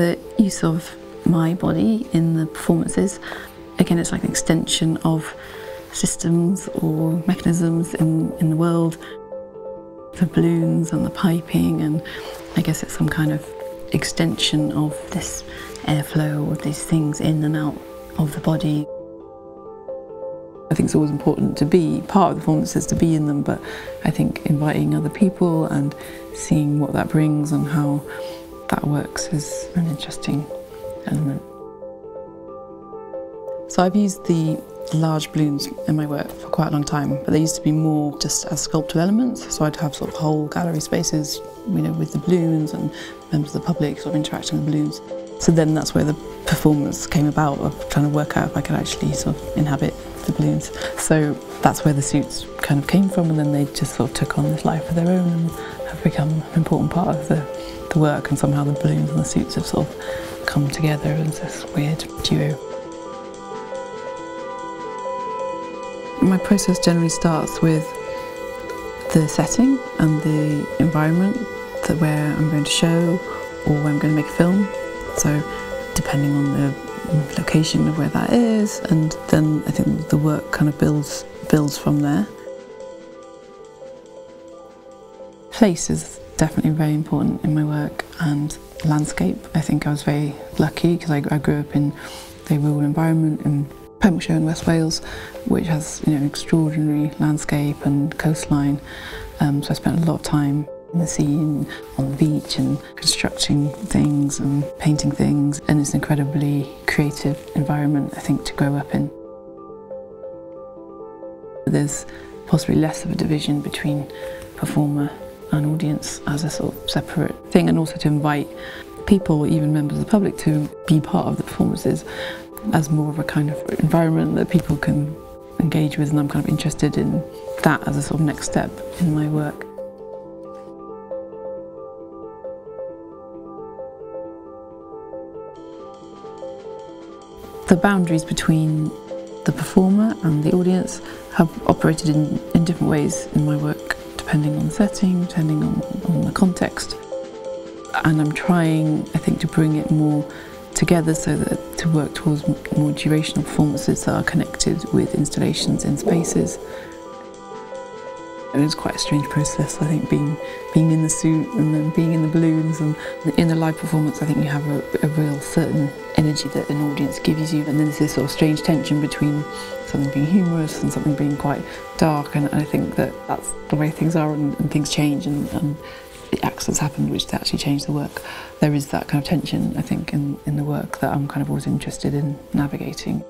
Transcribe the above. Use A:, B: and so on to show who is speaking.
A: The use of my body in the performances, again, it's like an extension of systems or mechanisms in, in the world. The balloons and the piping, and I guess it's some kind of extension of this airflow of these things in and out of the body. I think it's always important to be part of the performances, to be in them, but I think inviting other people and seeing what that brings and how that works is an interesting element. So I've used the large balloons in my work for quite a long time, but they used to be more just as sculptural elements. So I'd have sort of whole gallery spaces, you know, with the balloons and members of the public sort of interacting with the balloons. So then that's where the performance came about of trying to work out if I could actually sort of inhabit the balloons. So that's where the suits kind of came from and then they just sort of took on this life of their own become an important part of the, the work and somehow the balloons and the suits have sort of come together as this weird duo. My process generally starts with the setting and the environment that where I'm going to show or where I'm going to make a film. So depending on the location of where that is and then I think the work kind of builds builds from there. Place is definitely very important in my work and landscape. I think I was very lucky because I, I grew up in a rural environment in Pembrokeshire in West Wales, which has you know extraordinary landscape and coastline. Um, so I spent a lot of time in the sea and on the beach and constructing things and painting things. And it's an incredibly creative environment, I think, to grow up in. There's possibly less of a division between performer and audience as a sort of separate thing, and also to invite people, even members of the public, to be part of the performances as more of a kind of environment that people can engage with and I'm kind of interested in that as a sort of next step in my work. The boundaries between the performer and the audience have operated in, in different ways in my work, depending on the setting, depending on, on the context. And I'm trying, I think, to bring it more together so that to work towards more durational performances that are connected with installations in spaces. It was quite a strange process, I think, being being in the suit and then being in the balloons. And in a live performance, I think you have a, a real certain energy that an audience gives you. And then there's this sort of strange tension between something being humorous and something being quite dark. And I think that that's the way things are and, and things change. And, and accidents happened which actually changed the work. There is that kind of tension, I think, in, in the work that I'm kind of always interested in navigating.